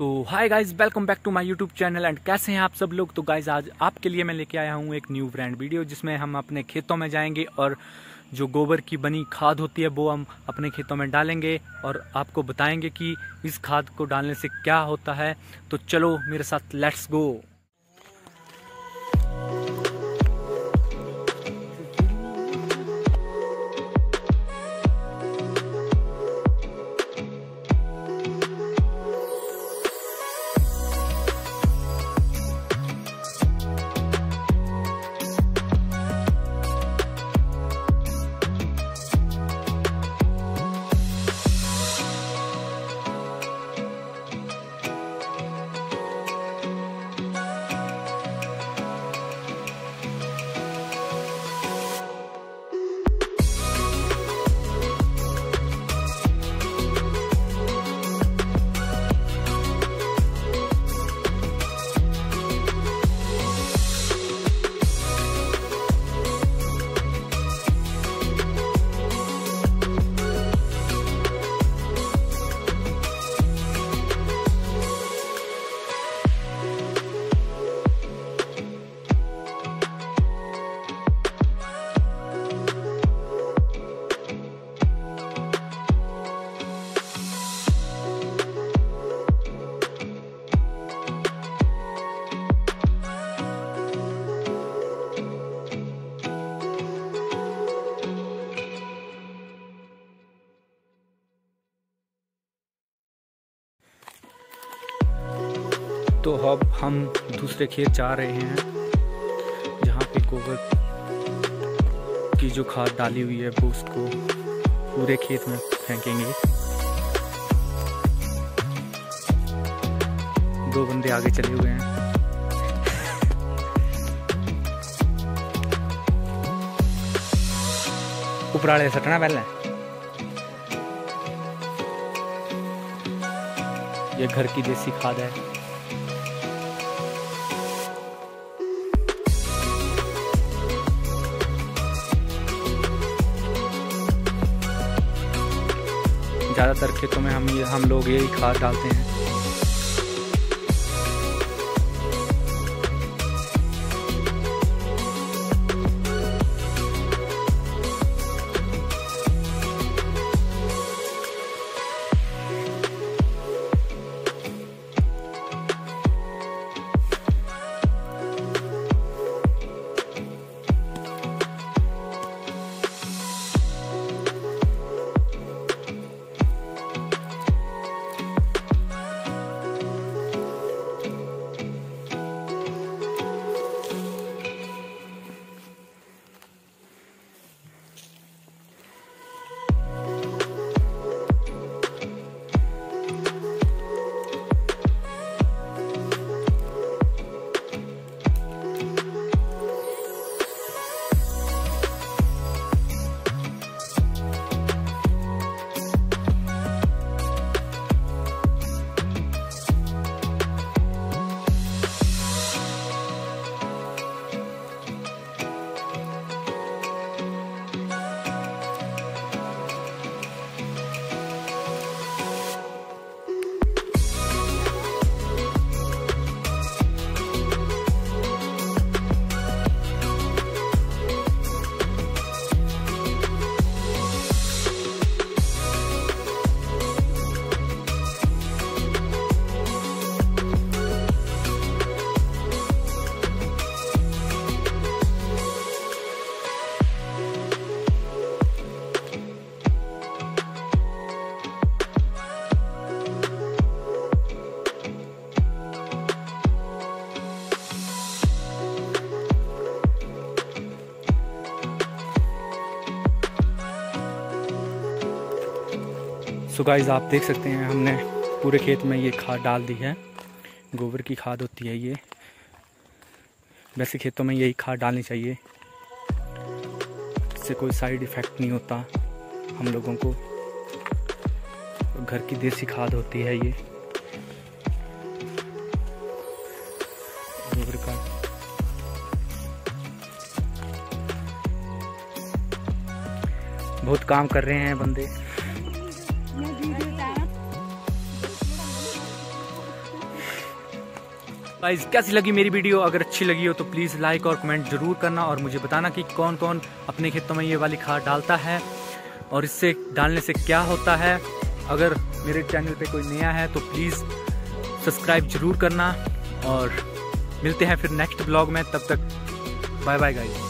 तो hi guys welcome back to my YouTube channel and कैसे हैं आप सब लोग? तो गाइज़ आज आपके लिए मैं लेके आया हूँ एक न्यू ब्रांड वीडियो जिसमें हम अपने खेतों में जाएँगे और जो गोबर की बनी खाद होती है वो हम अपने खेतों में डालेंगे और आपको बताएँगे कि इस खाद को डालने से क्या होता है। तो चलो मेरे साथ लेट्स गो तो अब हम दूसरे खेत जा रहे हैं, जहाँ पे गोबर की जो खाद डाली हुई है, वो उसको पूरे खेत में फेंकेंगे। दो बंदे आगे चले हुए हैं। उपराले सटना पहले। ये घर की देसी खाद है। ज़्यादातर खेतों में हम ये हम लोग यही खाद डालते हैं। सो गाइस आप देख सकते हैं, हमने पूरे खेत में ये खाद डाल दी है। गोबर की खाद होती है ये। वैसे खेतों में यही खाद डालनी चाहिए। इससे कोई साइड इफ़ेक्ट नहीं होता हम लोगों को। घर की देसी खाद होती है ये। गोबर का। बहुत काम कर रहे हैं बंदे। गाइज़ कैसी लगी मेरी वीडियो? अगर अच्छी लगी हो तो प्लीज़ लाइक और कमेंट ज़रूर करना और मुझे बताना कि कौन कौन अपने खेतों में ये वाली खाद डालता है और इससे डालने से क्या होता है। अगर मेरे चैनल पे कोई नया है तो प्लीज़ सब्सक्राइब ज़रूर करना और मिलते हैं फिर नेक्स्ट ब्लॉग में। तब तक बाय बाय गाइज़